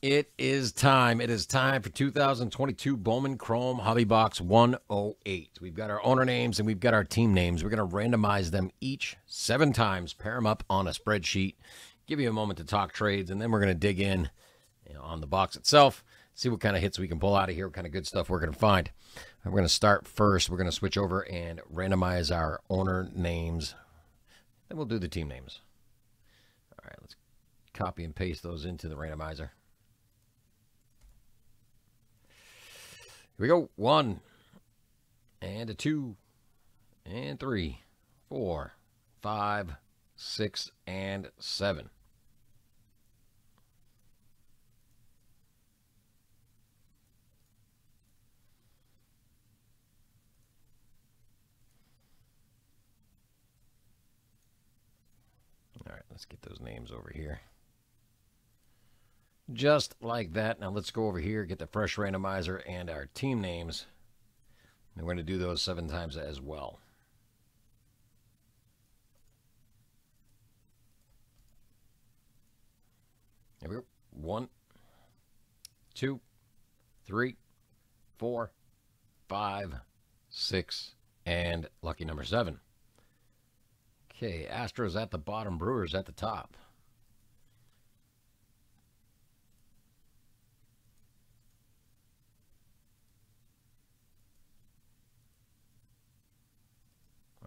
It is time. It is time for 2022 Bowman Chrome Hobby Box 108. We've got our owner names and we've got our team names. We're going to randomize them each seven times, pair them up on a spreadsheet, give you a moment to talk trades, and then we're going to dig in you know, on the box itself, see what kind of hits we can pull out of here, what kind of good stuff we're going to find. We're going to start first. We're going to switch over and randomize our owner names. Then we'll do the team names. All right, let's copy and paste those into the randomizer. Here we go. One, and a two, and three, four, five, six, and seven. All right, let's get those names over here. Just like that. Now let's go over here, get the fresh randomizer and our team names. And we're going to do those seven times as well. Here we go. One, two, three, four, five, six, and lucky number seven. Okay, Astros at the bottom, Brewers at the top.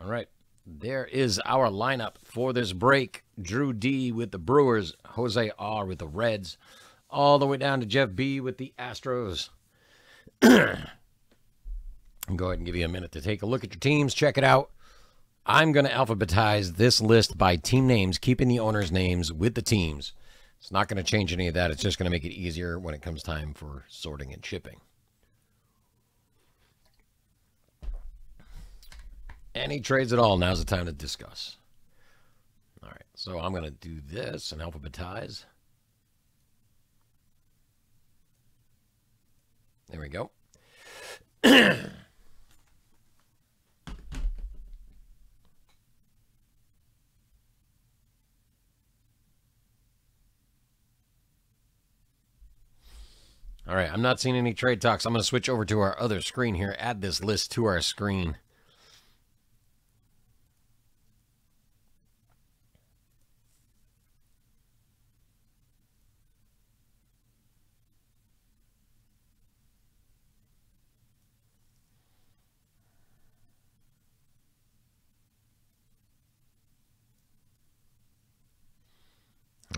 All right. There is our lineup for this break. Drew D with the Brewers, Jose R with the Reds, all the way down to Jeff B with the Astros. Go ahead and give you a minute to take a look at your teams, check it out. I'm going to alphabetize this list by team names, keeping the owners' names with the teams. It's not going to change any of that. It's just going to make it easier when it comes time for sorting and shipping. Any trades at all, now's the time to discuss. All right, so I'm going to do this and alphabetize. There we go. All right, I'm not seeing any trade talks. I'm going to switch over to our other screen here, add this list to our screen.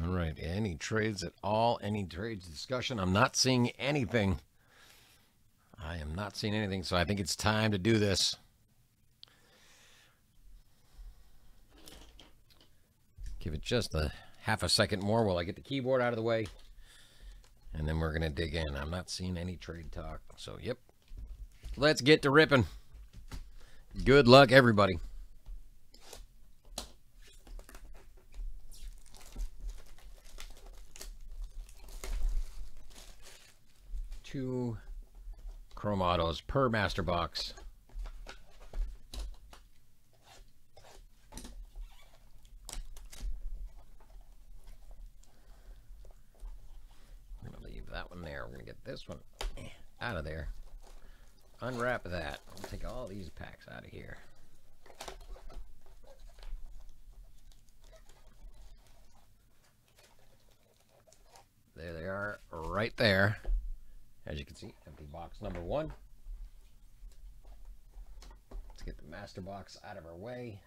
All right. Any trades at all? Any trades discussion? I'm not seeing anything. I am not seeing anything, so I think it's time to do this. Give it just a half a second more while I get the keyboard out of the way. And then we're going to dig in. I'm not seeing any trade talk. So, yep. Let's get to ripping. Good luck, everybody. Two chrome autos per master box. I'm going to leave that one there. We're going to get this one out of there. Unwrap that. I'll take all these packs out of here. There they are, right there. As you can see, empty box number one. Let's get the master box out of our way.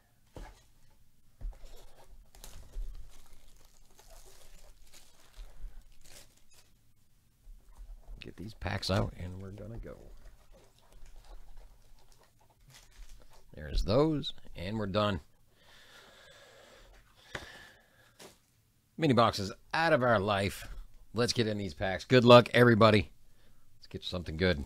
Get these packs out and we're gonna go. There's those, and we're done. Mini boxes out of our life. Let's get in these packs. Good luck, everybody. Let's get something good.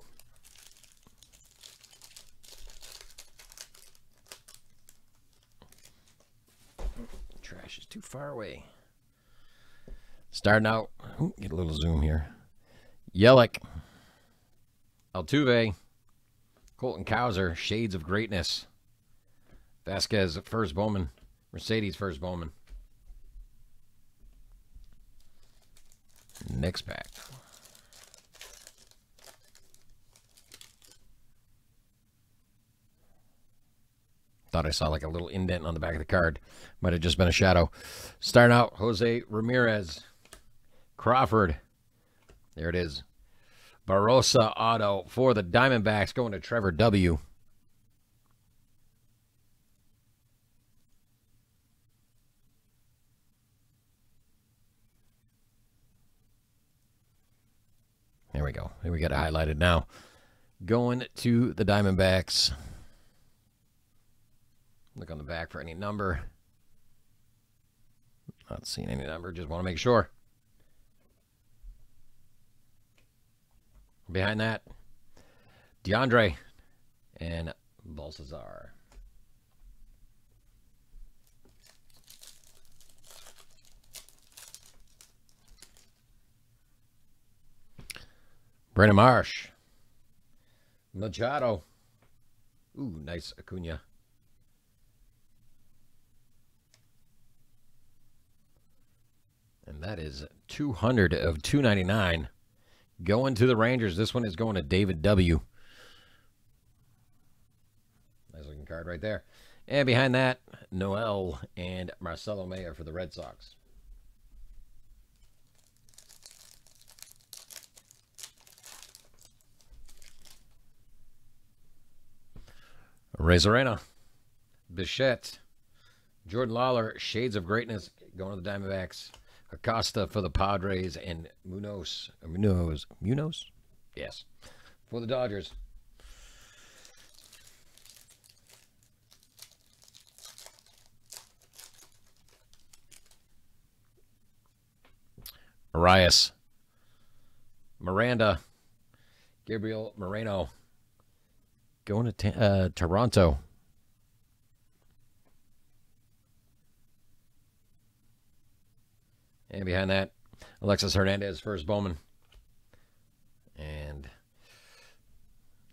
Trash is too far away. Starting out, get a little zoom here. Yelich, Altuve, Colton Cowser, Shades of Greatness. Vasquez, first Bowman. Mercedes, first Bowman. Next pack. Thought I saw like a little indent on the back of the card. Might have just been a shadow. Starting out, Jose Ramirez. Crawford. There it is. Barrosa auto for the Diamondbacks going to Trevor W. There we go. Here we got it highlighted now. Going to the Diamondbacks. Look on the back for any number. Not seeing any number. Just want to make sure. Behind that, DeAndre and Balcazar. Brandon Marsh. Machado. Ooh, nice Acuna. That is 200 of 299 going to the Rangers. This one is going to David W. Nice looking card right there. And behind that, Noel and Marcelo Mayer for the Red Sox. Arena, Bichette, Jordan Lawlar, Shades of Greatness going to the Diamondbacks. Acosta for the Padres and Munoz. Munoz. Munoz? Yes. For the Dodgers. Arias. Miranda. Gabriel Moreno. Going to uh, Toronto. And behind that, Alexis Hernandez, first Bowman. And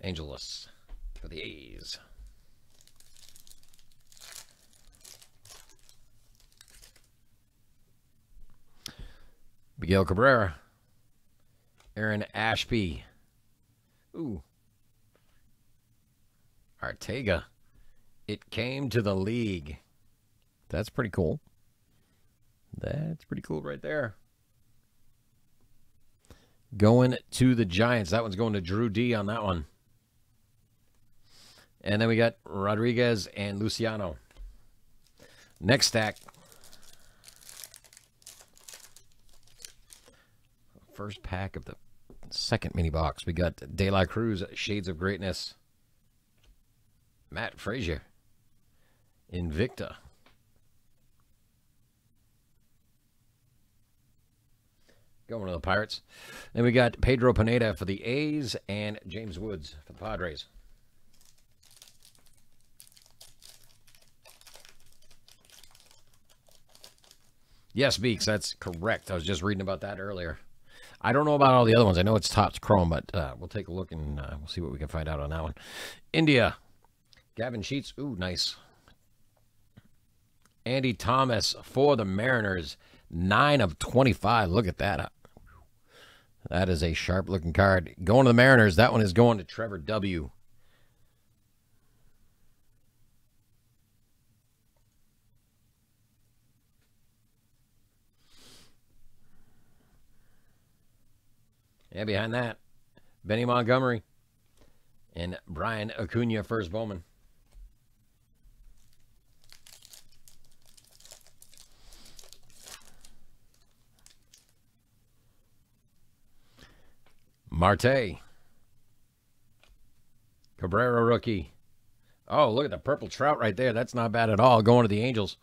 Angelus for the A's. Miguel Cabrera. Aaron Ashby. Ooh. Arteaga. It came to the league. That's pretty cool. That's pretty cool right there. Going to the Giants. That one's going to Drew D on that one. And then we got Rodriguez and Luciano. Next stack. First pack of the second mini box. We got De La Cruz, Shades of Greatness. Matt Fraizer. Invicta. Going to the Pirates. Then we got Pedro Pineda for the A's and James Woods for the Padres. Yes, Beaks, that's correct. I was just reading about that earlier. I don't know about all the other ones. I know it's Topps Chrome, but uh, we'll take a look and uh, we'll see what we can find out on that one. India, Gavin Sheets. Ooh, nice. Andy Thomas for the Mariners. 9 of 25. Look at that. That is a sharp looking card. Going to the Mariners. That one is going to Trevor W. Yeah, behind that, Benny Montgomery and Brian Acuna, first Bowman. Marte. Cabrera rookie. Oh, look at the purple trout right there. That's not bad at all. Going to the Angels.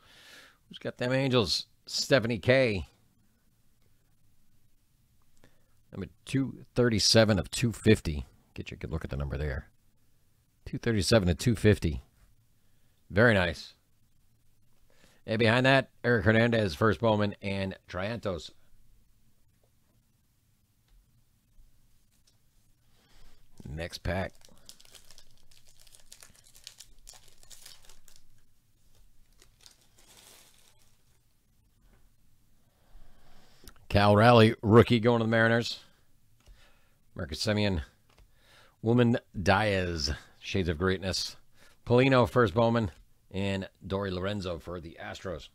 Who's got them Angels? Stephanie K. Number 237 of 250. Get you a good look at the number there. 237 to 250. Very nice. And behind that, Eric Hernandez, first Bowman, and Triantos, Next pack. Cal Raleigh, rookie going to the Mariners. Marcus Semien. Woman Diaz, Shades of Greatness. Polino, first Bowman, and Dauri Lorenzo for the Astros.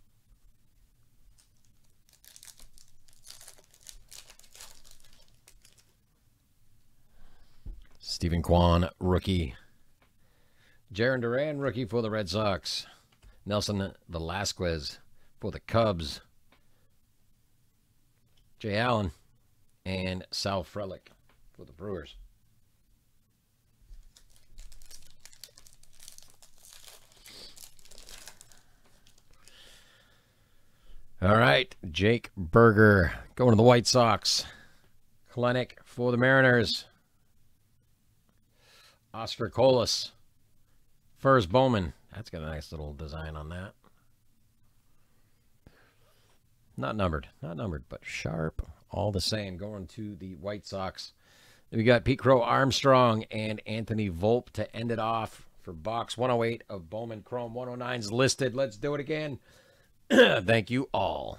Steven Kwan, rookie. Jarren Duran, rookie for the Red Sox. Nelson Velazquez for the Cubs. Jay Allen and Sal Frelick for the Brewers. All right, Jake Burger going to the White Sox. Kelenic for the Mariners. Oscar Colas. First Bowman. That's got a nice little design on that. Not numbered. Not numbered, but sharp. All the same. Going to the White Sox. We got Pete Crow Armstrong and Anthony Volpe to end it off for box 108 of Bowman Chrome 109's listed. Let's do it again. Thank you all.